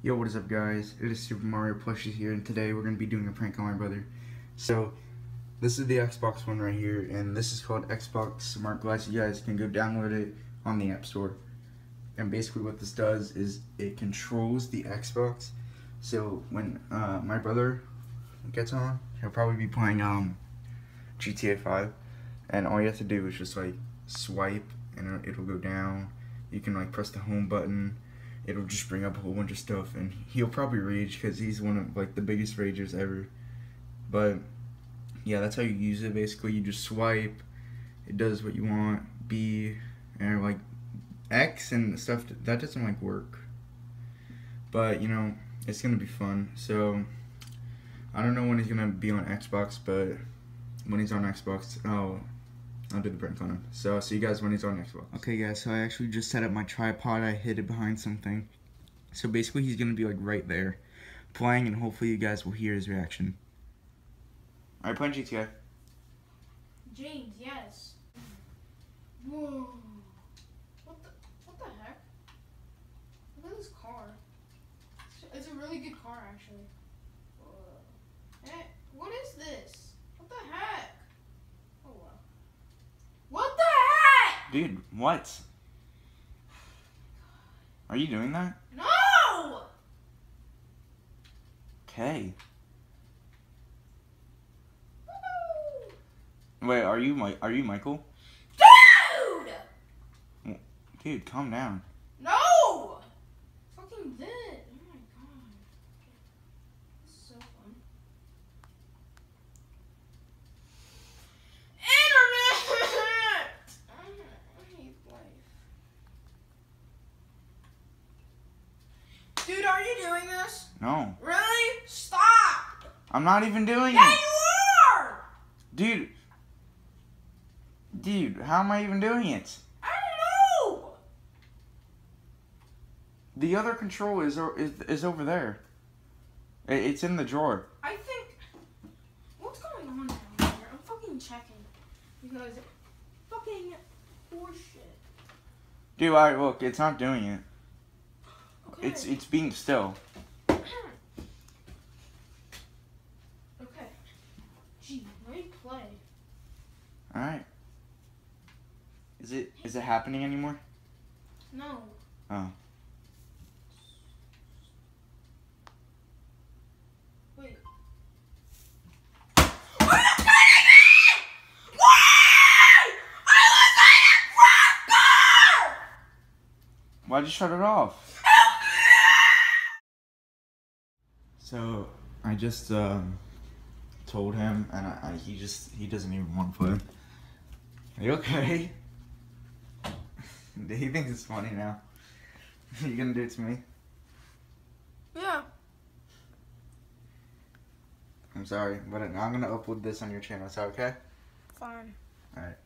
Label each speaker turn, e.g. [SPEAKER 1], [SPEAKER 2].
[SPEAKER 1] Yo, what is up guys? It is Super Mario Plushies here and today we're going to be doing a prank on my brother. So, this is the Xbox One right here and this is called Xbox Smart Glass. You guys can go download it on the App Store. And basically what this does is it controls the Xbox. So, when uh, my brother gets on, he'll probably be playing um, GTA 5 and all you have to do is just like swipe and it'll go down. You can like press the home button it'll just bring up a whole bunch of stuff and he'll probably rage because he's one of like the biggest ragers ever. But yeah that's how you use it basically. You just swipe it does what you want b and like x and stuff that doesn't like work. But you know it's gonna be fun. So I don't know when he's gonna be on Xbox but when he's on Xbox oh I'll do the prank on him. So I'll see you guys when he's on Xbox. Okay guys, so I actually just set up my tripod. I hid it behind something. So basically he's going to be like right there playing and hopefully you guys will hear his reaction. Alright, playing GTA.
[SPEAKER 2] James, yes. Whoa. What the, what the heck? Look at this car. It's a really good car, actually. Whoa. Eh, what is this?
[SPEAKER 1] Dude, what? Are you doing that?
[SPEAKER 2] No!
[SPEAKER 1] Okay. Wait, are you Mike? Are you Michael?
[SPEAKER 2] Dude!
[SPEAKER 1] Dude, calm down.
[SPEAKER 2] No! Fucking this. Dude, are you doing this?
[SPEAKER 1] No.
[SPEAKER 2] Really? Stop!
[SPEAKER 1] I'm not even doing
[SPEAKER 2] yeah,
[SPEAKER 1] it.
[SPEAKER 2] you are!
[SPEAKER 1] Dude. Dude, how am I even doing it?
[SPEAKER 2] I don't know!
[SPEAKER 1] The other control is, is, is over there. It's in the drawer.
[SPEAKER 2] I think... What's going on down here? I'm fucking checking. Because... Fucking horseshit.
[SPEAKER 1] Dude, alright, look, it's not doing it. It's it's being still.
[SPEAKER 2] okay. Gee, ready play.
[SPEAKER 1] Alright. Is it is it happening anymore?
[SPEAKER 2] No.
[SPEAKER 1] Oh.
[SPEAKER 2] Wait.
[SPEAKER 1] Why'd you shut it off? So I just um, told him, and I, I, he just he doesn't even want to play. Are you okay? he thinks it's funny now. you gonna do it to me?
[SPEAKER 2] Yeah.
[SPEAKER 1] I'm sorry, but I'm gonna upload this on your channel. Is that okay?
[SPEAKER 2] Fine.
[SPEAKER 1] Alright.